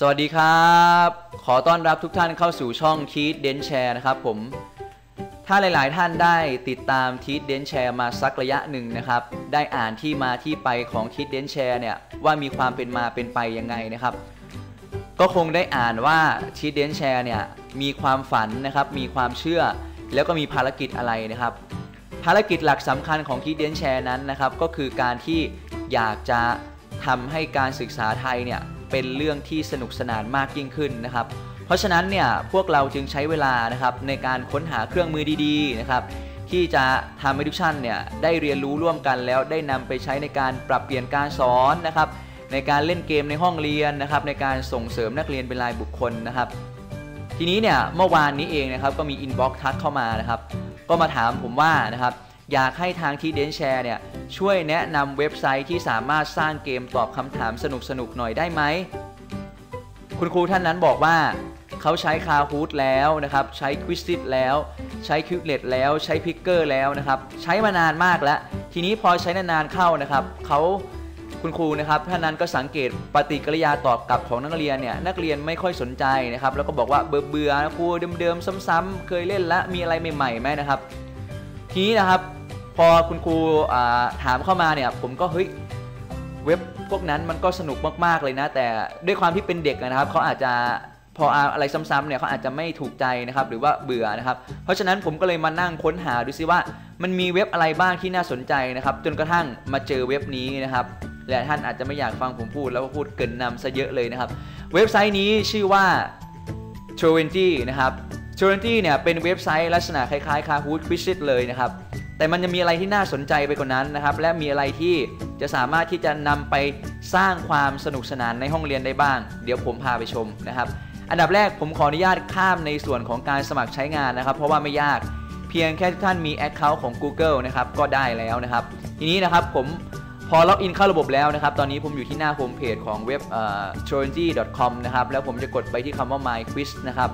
สวัสดีครับ ขอต้อนรับทุกท่านเข้าสู่ช่องที d เดนแชร์นะครับผม ถ้าหลาย ๆ ท่านได้ติดตามที d เดนแชร์มาสักระยะหนึ่งนะครับ ได้อ่านที่มาที่ไปของที d เดนแชร์เนี่ยว่ามีความเป็นมาเป็นไปยังไงนะครับ ก็คงได้อ่านว่าที d เดนแชร์เนี่ยมีความฝันนะครับ มีความเชื่อ แล้วก็มีภารกิจอะไรนะครับ ภารกิจหลักสำคัญของที d เดนแชร์นั้นนะครับ ก็คือการที่อยากจะทำให้การศึกษาไทยเนี่ย เป็นเรื่องที่สนุกสนานมากยิ่งขึ้นนะครับ เพราะฉะนั้นเนี่ยพวกเราจึงใช้เวลานะครับในการค้นหาเครื่องมือดีๆนะครับที่จะทำให้ทุกท่านเนี่ยได้เรียนรู้ร่วมกันแล้วได้นำไปใช้ในการปรับเปลี่ยนการสอนนะครับในการเล่นเกมในห้องเรียนนะครับในการส่งเสริมนักเรียนเป็นรายบุคคลนะครับ ทีนี้เนี่ยเมื่อวานนี้เองนะครับก็มี inbox ทักเข้ามานะครับ ก็มาถามผมว่านะครับ อยากให้ทางทีเดนแชร์เนี่ยช่วยแนะนำเว็บไซต์ที่สามารถสร้างเกมตอบคำถามสนุกๆหน่อยได้ไหม คุณครูท่านนั้นบอกว่า เขาใช้ Kahoot แล้วนะครับ ใช้ Quizizz แล้ว ใช้ Quizlet แล้วใช้ Plickers แล้วนะครับ ใช้มานานมากแล้ว ทีนี้พอใช้นานๆเข้านะครับเขาคุณครูนะครับท่านนั้นก็สังเกตปฏิกิริยาตอบกลับของนักเรียนเนี่ยนักเรียนไม่ค่อยสนใจนะครับ แล้วก็บอกว่าเบื่อเบื่อครูเดิมๆ ซ้ำๆเคยเล่นแล้วมีอะไรใหม่ๆไหมนะครับ ทีนี้นะครับ พอคุณครูถามเข้ามาเนี่ยผมก็เฮ้ยเว็บพวกนั้นมันก็สนุกมากๆเลยนะ แต่ด้วยความที่เป็นเด็กนะครับเขาอาจจะพออะไรซ้ำๆเนี่ยเขาอาจจะไม่ถูกใจนะครับหรือว่าเบื่อนะครับ เพราะฉะนั้นผมก็เลยมานั่งค้นหาดูซิว่ามันมีเว็บอะไรบ้างที่น่าสนใจนะครับ จนกระทั่งมาเจอเว็บนี้นะครับและท่านอาจจะไม่อยากฟังผมพูดแล้วก็พูดเกินนำซะเยอะเลยนะครับ เว็บไซต์นี้ชื่อว่า t r e n t y นะครับ t r e n t y เนี่ยเป็นเว็บไซต์ลักษณะคล้ายๆ Kahoot Quiz เลยนะครับ แต่มันจะมีอะไรที่น่าสนใจไปกว่านั้นนะครับ และมีอะไรที่จะสามารถที่จะนำไปสร้างความสนุกสนานในห้องเรียนได้บ้าง เดี๋ยวผมพาไปชมนะครับ อันดับแรกผมขออนุญาตข้ามในส่วนของการสมัครใช้งานนะครับ เพราะว่าไม่ยากเพียงแค่ท่านมี Account ของ Google นะครับก็ได้แล้วนะครับ ทีนี้นะครับผมพอล็อกอินเข้าระบบแล้วนะครับ ตอนนี้ผมอยู่ที่หน้าโฮมเพจของเว็บ t r o j a n c o m นะครับ แล้วผมจะกดไปที่คำว่า my quiz นะครับ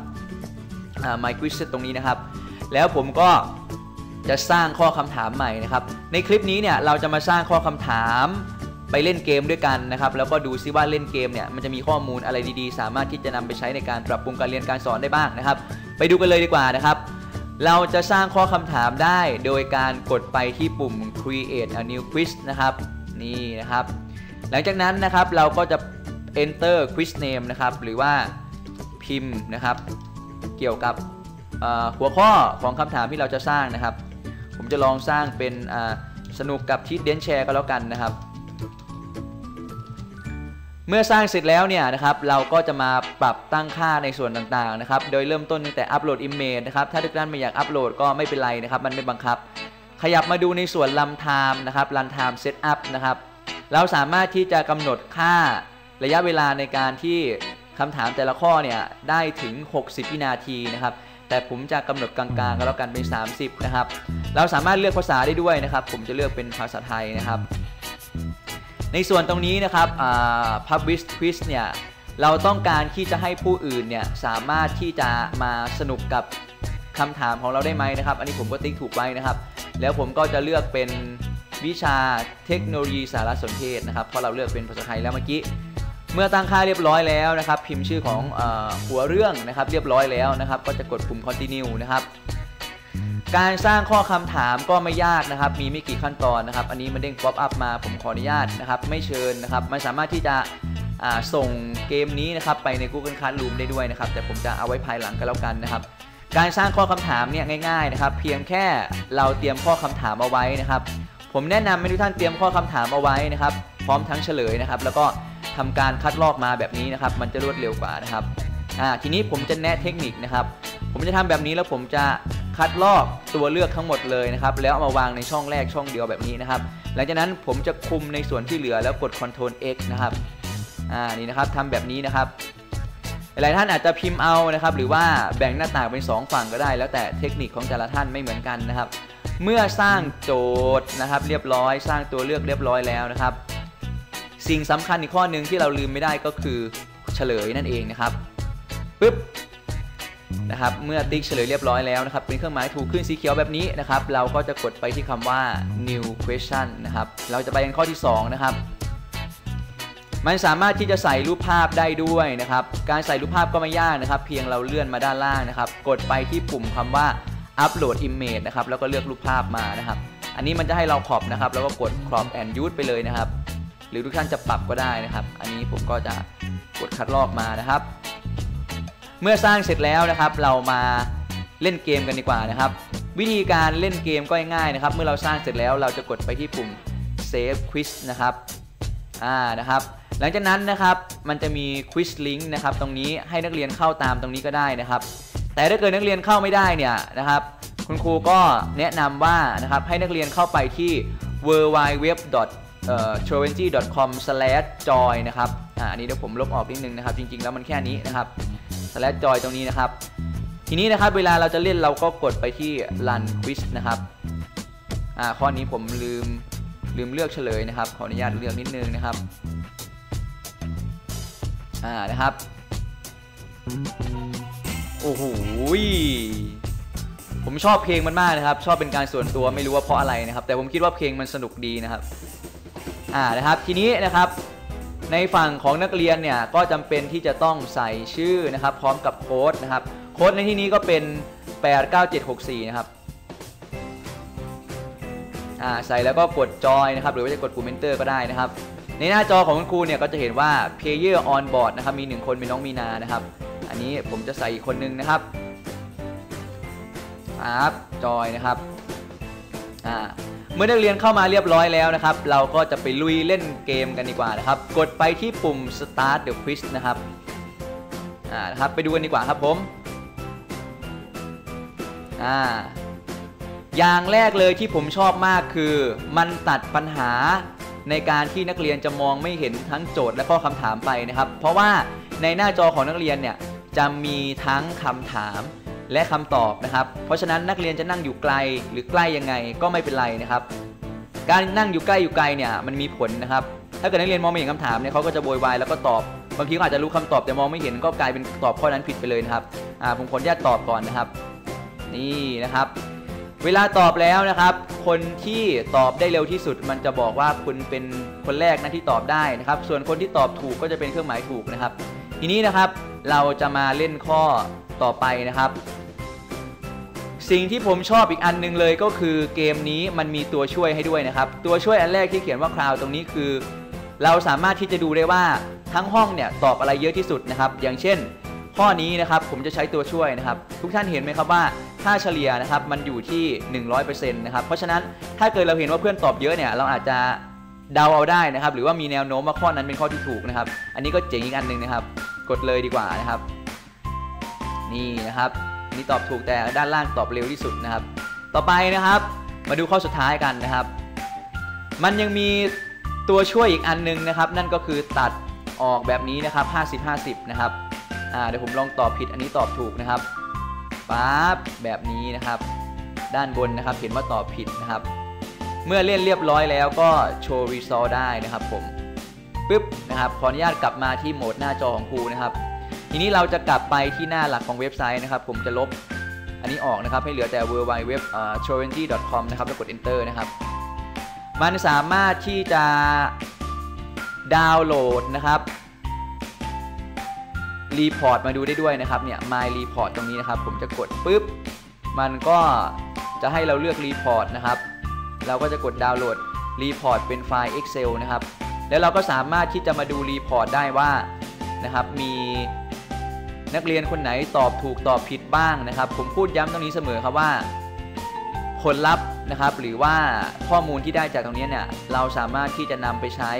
my quiz ตรงนี้นะครับ แล้วผมก็ จะสร้างข้อคำถามใหม่นะครับ ในคลิปนี้เนี่ยเราจะมาสร้างข้อคำถามไปเล่นเกมด้วยกันนะครับ แล้วก็ดูซิว่าเล่นเกมเนี่ยมันจะมีข้อมูลอะไรดีๆ สามารถที่จะนำไปใช้ในการปรับปรุงการเรียนการสอนได้บ้างนะครับ ไปดูกันเลยดีกว่านะครับ เราจะสร้างข้อคำถามได้โดยการกดไปที่ปุ่ม create a new quiz นะครับนี่นะครับ หลังจากนั้นนะครับเราก็จะ enter quiz name นะครับหรือว่าพิมพ์นะครับ เกี่ยวกับหัวข้อของคำถามที่เราจะสร้างนะครับ ผมจะลองสร้างเป็นสนุกกับทีเดนแชร์ก็แล้วกันนะครับ เมื่อสร้างเสร็จแล้วเนี่ยนะครับเราก็จะมาปรับตั้งค่าในส่วนต่างๆนะครับโดยเริ่มต้นตั้งแต่ upload image นะครับถ้าทุกท่านไม่อยากอัปโหลดก็ไม่เป็นไรนะครับมันไม่บังคับ ขยับมาดูในส่วน runtime นะครับ runtime setup นะครับเราสามารถที่จะกำหนดค่าระยะเวลาในการที่คำถามแต่ละข้อเนี่ยได้ถึง 60 วินาทีนะครับแต่ผมจะกำหนดกลางๆก็แล้วกันเป็น 30 นะครับ เราสามารถเลือกภาษาได้ด้วยนะครับ ผมจะเลือกเป็นภาษาไทยนะครับ ในส่วนตรงนี้นะครับ publish quiz เนี่ยเราต้องการที่จะให้ผู้อื่นเนี่ยสามารถที่จะมาสนุกกับคำถามของเราได้ไหมนะครับ อันนี้ผมก็ติ๊กถูกไว้นะครับ แล้วผมก็จะเลือกเป็นวิชาเทคโนโลยีสารสนเทศนะครับ เพราะเราเลือกเป็นภาษาไทยแล้วเมื่อกี้ เมื่อตั้งค่าเรียบร้อยแล้วนะครับ พิมพ์ชื่อของอหัวเรื่องนะครับ เรียบร้อยแล้วนะครับ ก็จะกดปุ่ม continue นะครับ การสร้างข้อคำถามก็ไม่ยากนะครับ มีไม่กี่ขั้นตอนนะครับ อันนี้มันเด้ง pop up มาผมขออนุญาตนะครับ ไม่เชิญนะครับ มันสามารถที่จะส่งเกมนี้นะครับไปใน Google Classroom ได้ด้วยนะครับ แต่ผมจะเอาไว้ภายหลังกันแล้วกันนะครับ การสร้างข้อคำถามเนี่ยง่ายๆนะครับ เพียงแค่เราเตรียมข้อคำถามเอาไว้นะครับ ผมแนะนำให้ทุกท่านเตรียมข้อคำถามเอาไว้นะครับ พร้อมทั้งเฉลยนะครับ แล้วก็ทำการคัดลอกมาแบบนี้นะครับ มันจะรวดเร็วกว่านะครับทีนี้ผมจะแนะเทคนิคนะครับ ผมจะทำแบบนี้แล้วผมจะ คัดลอกตัวเลือกทั้งหมดเลยนะครับแล้วเอามาวางในช่องแรกช่องเดียวแบบนี้นะครับหลังจากนั้นผมจะคุมในส่วนที่เหลือแล้วกด Ctrl X นะครับอ่านี่นะครับทำแบบนี้นะครับหลายท่านอาจจะพิมพ์เอานะครับหรือว่าแบ่งหน้าต่างเป็น 2 ฝั่งก็ได้ แล้วแต่เทคนิคของแต่ละท่านไม่เหมือนกันนะครับ เมื่อสร้างโจทย์นะครับ เรียบร้อย สร้างตัวเลือกเรียบร้อยแล้วนะครับ สิ่งสำคัญอีกข้อหนึ่งที่เราลืมไม่ได้ก็คือเฉลยนั่นเองนะครับปึ๊บ นะครับเมื่อติ๊กเฉลยเรียบร้อยแล้วนะครับเป็นเครื่องหมายถูกขึ้นสีเขียวแบบนี้นะครับเราก็จะกดไปที่คำว่า new question นะครับเราจะไปกันข้อที่ 2 นะครับ มันสามารถที่จะใส่รูปภาพได้ด้วยนะครับการใส่รูปภาพก็ไม่ยากนะครับ เพียงเราเลื่อนมาด้านล่างนะครับ กดไปที่ปุ่มคำว่า upload image นะครับแล้วก็เลือกรูปภาพมานะครับ อันนี้มันจะให้เราขอบนะครับแล้วก็กด crop and use ไปเลยนะครับ หรือทุกท่านจะปรับก็ได้นะครับ อันนี้ผมก็จะกดคัดลอกมานะครับ เมื่อสร้างเสร็จแล้วนะครับ เรามาเล่นเกมกันดีกว่านะครับ วิธีการเล่นเกมก็ง่ายนะครับ เมื่อเราสร้างเสร็จแล้วเราจะกดไปที่ปุ่ม save quiz นะครับอ่านะครับ หลังจากนั้นนะครับมันจะมี quiz link นะครับ ตรงนี้ให้นักเรียนเข้าตามตรงนี้ก็ได้นะครับ แต่ถ้าเกิดนักเรียนเข้าไม่ได้เนี่ยนะครับ คุณครูก็แนะนำว่านะครับให้นักเรียนเข้าไปที่ w w w t r o v e n g y c o m j o y นะครับ อ่า อันนี้เดี๋ยวผมลบออกนิดนึงนะครับ จริง ๆ แล้วมันแค่นี้นะครับ slash joy ตรงนี้นะครับ ทีนี้นะครับเวลาเราจะเล่นเราก็กดไปที่ run quiz นะครับอ่าข้อนี้ผมลืมลืมเลือกเฉลยนะครับ ขออนุญาตเลือกนิดนึงนะครับอ่านะครับ โอ้โหผมชอบเพลงมันมากนะครับ ชอบเป็นการส่วนตัวไม่รู้ว่าเพราะอะไรนะครับ แต่ผมคิดว่าเพลงมันสนุกดีนะครับ อ่านะครับ ทีนี้นะครับ ในฝั่งของนักเรียนเนี่ยก็จำเป็นที่จะต้องใส่ชื่อนะครับ พร้อมกับโค้ดนะครับ โค้ดในที่นี้ก็เป็น 89764 นะครับใส่แล้วก็กดจอยนะครับ หรือว่าจะกดปุ่ม enter ก็ได้นะครับ ในหน้าจอของคุณครูเนี่ยก็จะเห็นว่า player on board นะครับ มี 1 คนเป็นน้องมีนานะครับ อันนี้ผมจะใส่อีกคนนึงนะครับครับจอยนะครับอ่า เมื่อนักเรียนเข้ามาเรียบร้อยแล้วนะครับ เราก็จะไปลุยเล่นเกมกันดีกว่านะครับ กดไปที่ปุ่ม start the quiz นะครับอ่านะครับ ไปดูกันดีกว่าครับผมอ่าอย่างแรกเลยที่ผมชอบมากคือ มันตัดปัญหาในการที่นักเรียนจะมองไม่เห็นทั้งโจทย์และข้อคำถามไปนะครับ เพราะว่าในหน้าจอของนักเรียนเนี่ยจะมีทั้งคำถาม และคำตอบนะครับ เพราะฉะนั้นนักเรียนจะนั่งอยู่ไกลหรือใกล้ยังไงก็ไม่เป็นไรนะครับ การนั่งอยู่ใกล้อยู่ไกลเนี่ยมันมีผลนะครับ ถ้าเกิดนักเรียนมองไม่เห็นคำถามเนี่ยเขาก็จะโวยวายแล้วก็ตอบบางทีอาจจะรู้คำตอบแต่มองไม่เห็นก็กลายเป็นตอบข้อนั้นผิดไปเลยนะครับผมขออนุญาตตอบก่อนนะครับ นี่นะครับ เวลาตอบแล้วนะครับ คนที่ตอบได้เร็วที่สุด มันจะบอกว่าคุณเป็นคนแรกนะที่ตอบได้นะครับ ส่วนคนที่ตอบถูกก็จะเป็นเครื่องหมายถูกนะครับ ทีนี้นะครับเราจะมาเล่นข้อ ต่อไปนะครับ สิ่งที่ผมชอบอีกอันนึงเลยก็คือเกมนี้มันมีตัวช่วยให้ด้วยนะครับ ตัวช่วยอันแรกที่เขียนว่าคราวตรงนี้คือ เราสามารถที่จะดูได้ว่าทั้งห้องเนี่ยตอบอะไรเยอะที่สุดนะครับ อย่างเช่น ข้อนี้นะครับผมจะใช้ตัวช่วยนะครับ ทุกท่านเห็นไหมครับว่าค่าเฉลี่ยนะครับมันอยู่ที่ 100%นะครับเพราะฉะนั้นถ้าเกิดเราเห็นว่าเพื่อนตอบเยอะเนี่ยเราอาจจะเดาเอาได้นะครับ หรือว่ามีแนวโน้มว่าข้อนั้นเป็นข้อที่ถูกนะครับ อันนี้ก็เจ๋งอีกอันหนึ่งนะครับ กดเลยดีกว่านะครับ นี่นะครับนนี้ตอบถูกแต่ด้านล่างตอบเร็วที่สุดนะครับ ต่อไปนะครับ มาดูข้อสุดท้ายกันนะครับ มันยังมีตัวช่วยอีกอันนึงนะครับ นั่นก็คือตัดออกแบบนี้นะครับ 50-50 นะครับอ่าเดี๋ยวผมลองตอบผิดอันนี้ตอบถูกนะครับปั๊บแบบนี้นะครับ ด้านบนนะครับเห็นว่าตอบผิดนะครับ เมื่อเล่นเรียบร้อยแล้วก็โชว์รีซอได้นะครับผมปึ๊บนะครับขออนุญาตกลับมาที่โหมดหน้าจอของครูนะครับ ทีนี้เราจะกลับไปที่หน้าหลักของเว็บไซต์นะครับ ผมจะลบอันนี้ออกนะครับ ให้เหลือแต่ w w w t r o v e n t y c o m นะครับแล้วกด enter นะครับ มันสามารถที่จะดาวน์โหลดนะครับรีพอร์ตมาดูได้ด้วยนะครับเนี่ย my report ตรงนี้นะครับ ผมจะกดปุ๊บ มันก็จะให้เราเลือก report นะครับ เราก็จะกด download report เป็นไฟล์ Excel นะครับ แล้วเราก็สามารถที่จะมาดู report ได้ว่านะครับมี นักเรียนคนไหนตอบถูกตอบผิดบ้างนะครับ ผมพูดย้ำตรงนี้เสมอครับว่า ผลลัพธ์นะครับ หรือว่าข้อมูลที่ได้จากตรงนี้เนี่ยเราสามารถที่จะนำไปใช้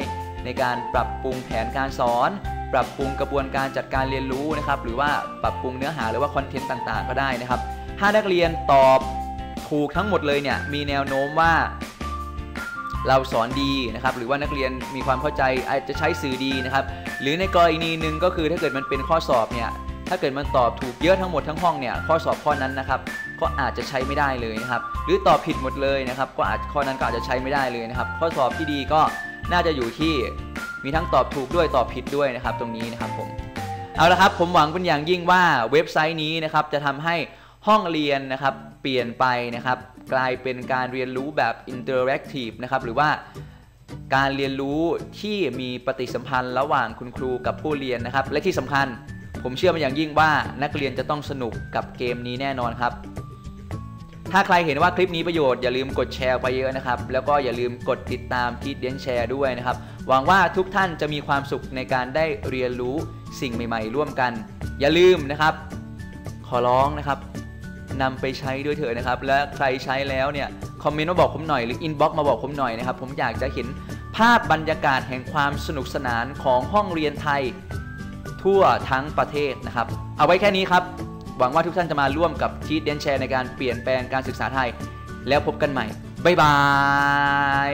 ในการปรับปรุงแผนการสอน ปรับปรุงกระบวนการจัดการเรียนรู้นะครับ หรือว่าปรับปรุงเนื้อหาหรือว่าคอนเทนต์ต่างๆ ก็ได้นะครับ ถ้านักเรียนตอบถูกทั้งหมดเลยเนี่ยมีแนวโน้มว่าเราสอนดีนะครับหรือว่านักเรียนมีความเข้าใจอาจจะใช้สื่อดีนะครับหรือในกรณีหนึ่งก็คือถ้าเกิดมันเป็นข้อสอบเนี่ย ถ้าเกิดมันตอบถูกเยอะทั้งหมดทั้งห้องเนี่ยข้อสอบข้อนั้นนะครับก็อาจจะใช้ไม่ได้เลยนะครับหรือตอบผิดหมดเลยนะครับ ก็อาจข้อนั้นก็อาจจะใช้ไม่ได้เลยนะครับ ข้อสอบที่ดีก็น่าจะอยู่ที่มีทั้งตอบถูกด้วยตอบผิดด้วยนะครับ ตรงนี้นะครับผมเอาละครับผมหวังเป็นอย่างยิ่งว่าเว็บไซต์นี้นะครับจะทำให้ห้องเรียนนะครับเปลี่ยนไปนะครับ กลายเป็นการเรียนรู้แบบ interactive นะครับหรือว่าการเรียนรู้ที่มีปฏิสัมพันธ์ระหว่างคุณครูกับผู้เรียนนะครับ และที่สำคัญ ผมเชื่อเป็นอย่างยิ่งว่านักเรียนจะต้องสนุกกับเกมนี้แน่นอนครับ ถ้าใครเห็นว่าคลิปนี้ประโยชน์อย่าลืมกดแชร์ไปเยอะนะครับ แล้วก็อย่าลืมกดติดตามทีเดนแชร์ด้วยนะครับ หวังว่าทุกท่านจะมีความสุขในการได้เรียนรู้สิ่งใหม่ ๆ ร่วมกัน อย่าลืมนะครับ ขอร้องนะครับนำไปใช้ด้วยเถอะนะครับ และใครใช้แล้วเนี่ย comment มาบอกผมหน่อยหรือ inbox มาบอกผมหน่อยนะครับ ผมอยากจะเห็นภาพบรรยากาศแห่งความสนุกสนานของห้องเรียนไทย ทั่วทั้งประเทศนะครับ เอาไว้แค่นี้ครับ หวังว่าทุกท่านจะมาร่วมกับทีเดนแชร์ในการเปลี่ยนแปลงการศึกษาไทย แล้วพบกันใหม่ บ๊ายบาย